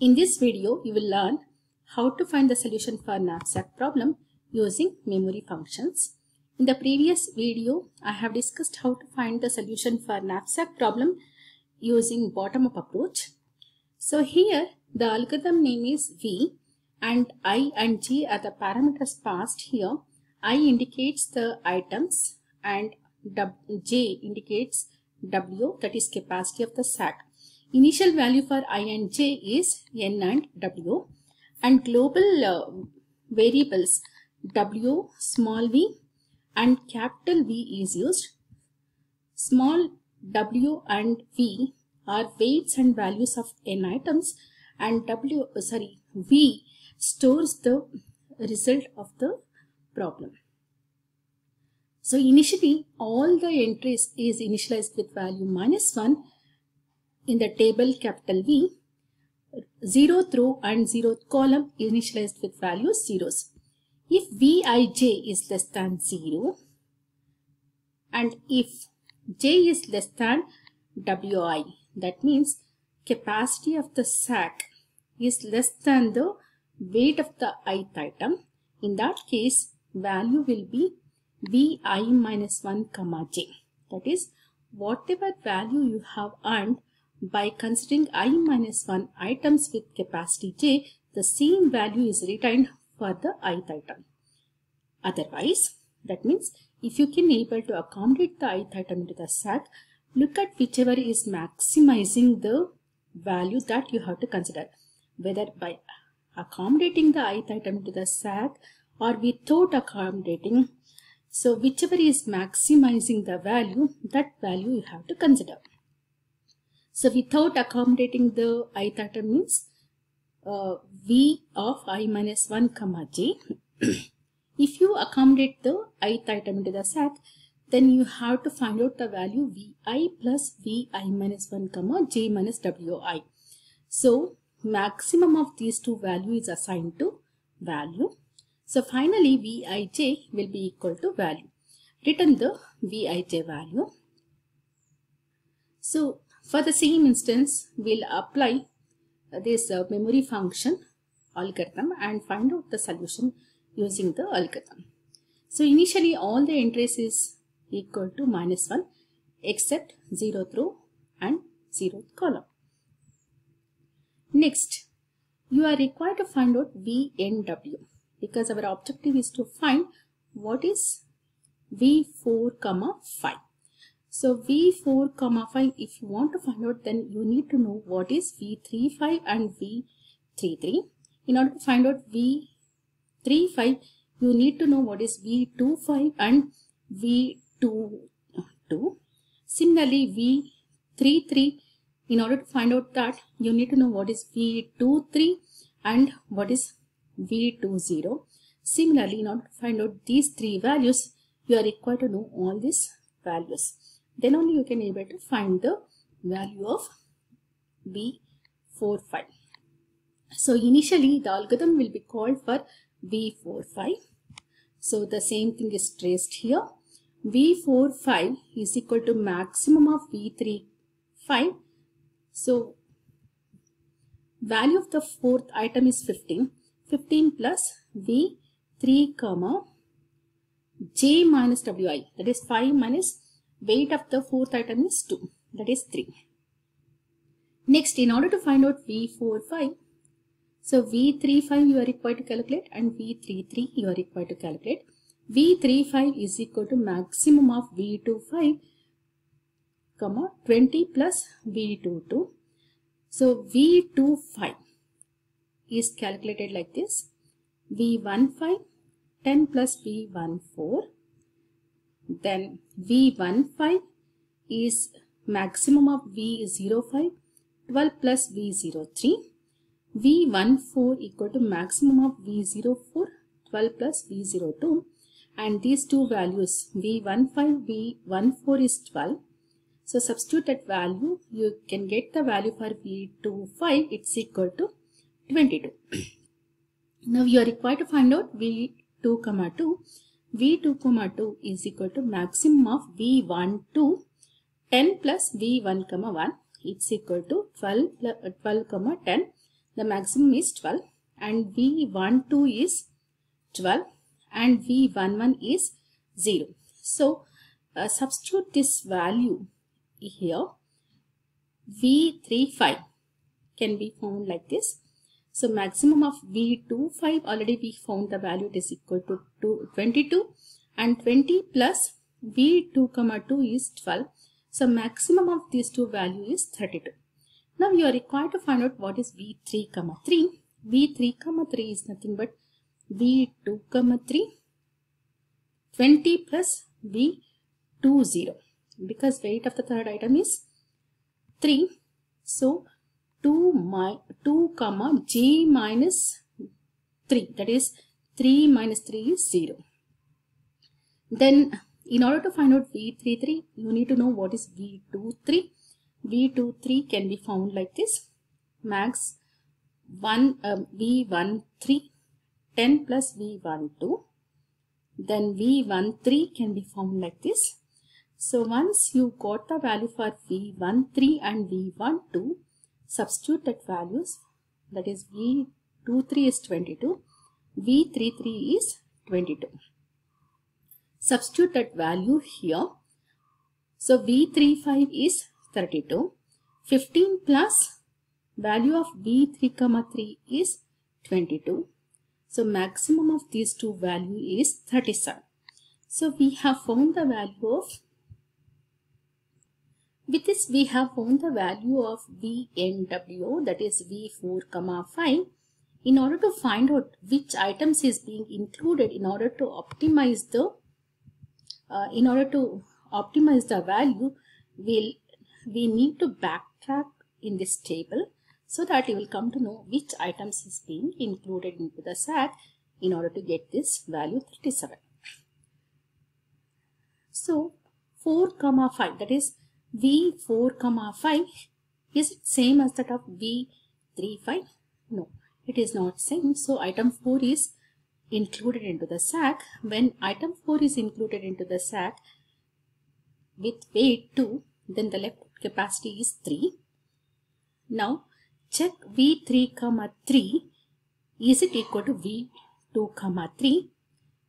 In this video, you will learn how to find the solution for knapsack problem using memory functions. In the previous video, I have discussed how to find the solution for knapsack problem using bottom-up approach. So here, the algorithm name is V and I and J are the parameters passed here. I indicates the items and J indicates W that is capacity of the sack. Initial value for I and J is N and W and global uh, variables W, small v and capital V is used. Small W and V are weights and values of n items and W, sorry, V stores the result of the problem. So initially all the entries is initialized with value minus 1 in the table capital V. Zeroth row and zeroth column initialized with values zeros. If Vij is less than 0 and if j is less than Wi that means capacity of the sack is less than the weight of the ith item in that case value will be vi minus 1 comma j that is whatever value you have earned by considering i minus 1 items with capacity j the same value is retained for the ith item. Otherwise that means if you can able to accommodate the ith item into the sack look at whichever is maximizing the value that you have to consider. Whether by accommodating the ith item to the sack or without accommodating so whichever is maximizing the value that value you have to consider so without accommodating the ith item means uh, v of i minus 1 comma j if you accommodate the ith item into the sack then you have to find out the value vi plus vi minus 1 comma j minus wi so maximum of these two values is assigned to value. So finally Vij will be equal to value. Return the Vij value. So for the same instance, we'll apply this uh, memory function algorithm and find out the solution using the algorithm. So initially all the entries is equal to minus 1 except 0th row and 0th column. Next, you are required to find out VNW because our objective is to find what is V4 comma 5. So V4 comma 5 if you want to find out then you need to know what is V35 and V33. In order to find out V35 you need to know what is V25 and V22. Similarly V33 in order to find out that you need to know what is V23 and what is V20. Similarly, in order to find out these three values, you are required to know all these values. Then only you can able to find the value of V45. So initially the algorithm will be called for V45. So the same thing is traced here. V45 is equal to maximum of V35 so value of the fourth item is 15. 15 plus V 3 comma J minus WI that is 5 minus weight of the fourth item is 2 that is 3. Next in order to find out V45 so V35 you are required to calculate and V33 you are required to calculate. V35 is equal to maximum of V25 comma 20 plus V22. So V25 is calculated like this. V15 10 plus V14 then V15 is maximum of V05 12 plus V03 V14 equal to maximum of V04 12 plus V02 and these two values V15 V14 is 12 so substitute that value, you can get the value for V25, it's equal to 22. now you are required to find out V2 comma 2. V2 comma 2 is equal to maximum of V12 10 plus V1 comma 1 it's equal to 12, 12 comma 10 the maximum is 12 and V12 is 12 and V11 is 0. So uh, substitute this value here V35 can be found like this. So maximum of V25 already we found the value is equal to 22 and 20 plus V2 comma 2 is 12. So maximum of these two value is 32. Now you are required to find out what is V3 comma 3. V3 comma 3 is nothing but V2 comma 3 20 plus V20 because weight of the third item is 3 so 2 my 2 comma g minus 3 that is 3 minus 3 is 0 then in order to find out v33 you need to know what is v23 v23 can be found like this. Max 1 um, v13 10 plus v12 then v13 can be found like this. So once you got the value for V13 and V12, substitute that values that is V23 is 22, V33 is 22. Substitute that value here. So V35 is 32. 15 plus value of V3 comma 3 is 22. So maximum of these two value is 37. So we have found the value of with this, we have found the value of VNW that is V4, comma 5 in order to find out which items is being included in order to optimize the uh, in order to optimize the value we'll we need to backtrack in this table so that you will come to know which items is being included into the sack in order to get this value 37 so 4 comma 5 that is V4 comma 5 is it same as that of V35? No, it is not same. So item 4 is included into the sack. When item 4 is included into the sack with weight 2, then the left capacity is 3. Now check V3 comma 3 is it equal to V2 comma 3?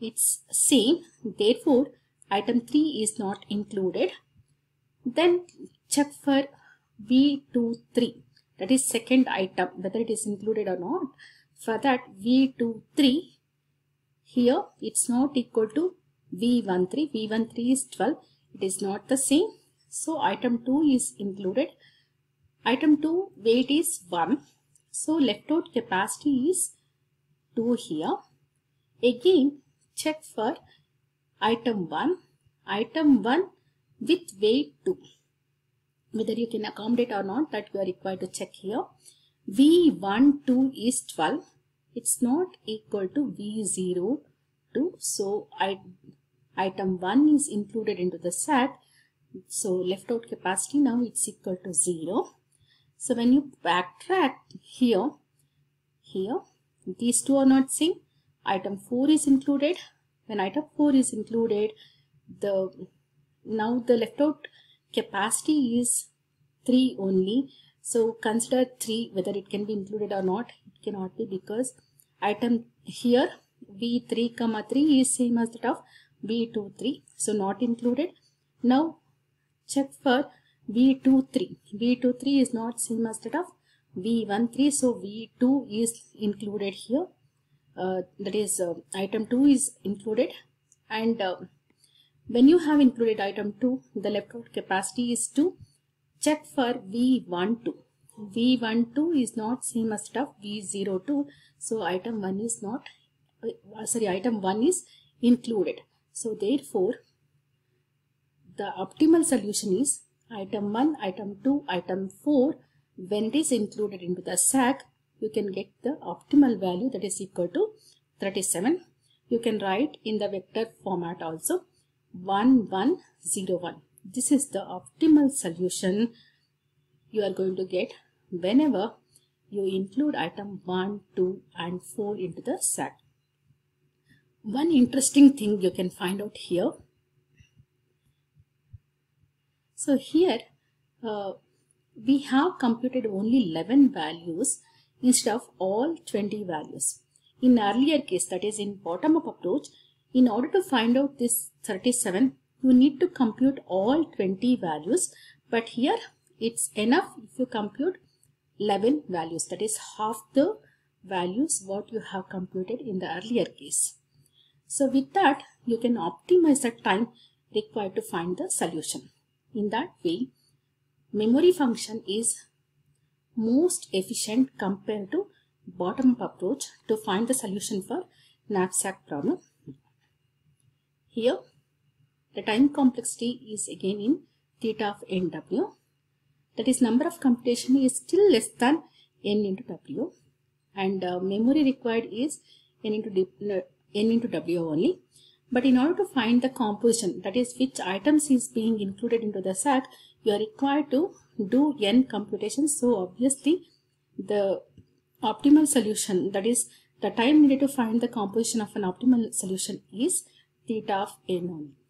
It's same. Therefore, item 3 is not included then check for V23 that is second item whether it is included or not. For that V23 here it's not equal to V13. V13 is 12. It is not the same. So item 2 is included. Item 2 weight is 1. So left out capacity is 2 here. Again check for item 1. Item 1 with weight 2. Whether you can accommodate or not that you are required to check here. V12 is 12. It's not equal to V02. So I, item 1 is included into the set. So left out capacity now it's equal to 0. So when you backtrack here, here these two are not same. Item 4 is included. When item 4 is included, the now the left out capacity is 3 only. So consider 3 whether it can be included or not. It cannot be because item here v3 comma 3 is same as that of v23 so not included. Now check for v23 v23 is not same as that of v13 so v2 is included here. Uh, that is uh, item 2 is included. And uh, when you have included item 2, the left out capacity is 2. Check for V12. V12 is not same as that of V02. So item 1 is not, uh, sorry, item 1 is included. So therefore, the optimal solution is item 1, item 2, item 4. When it is included into the sack, you can get the optimal value that is equal to 37. You can write in the vector format also. 1101. This is the optimal solution you are going to get whenever you include item 1, 2 and 4 into the set. One interesting thing you can find out here. So here uh, we have computed only 11 values instead of all 20 values. In earlier case that is in bottom up approach in order to find out this 37 you need to compute all 20 values but here it's enough if you compute 11 values that is half the values what you have computed in the earlier case. So with that you can optimize the time required to find the solution. In that way memory function is most efficient compared to bottom-up approach to find the solution for knapsack problem. Here the time complexity is again in theta of nw that is number of computation is still less than n into w. And uh, memory required is n into, n into w only. But in order to find the composition that is which items is being included into the sack you are required to do n computations so obviously the optimal solution that is the time needed to find the composition of an optimal solution is theta of n only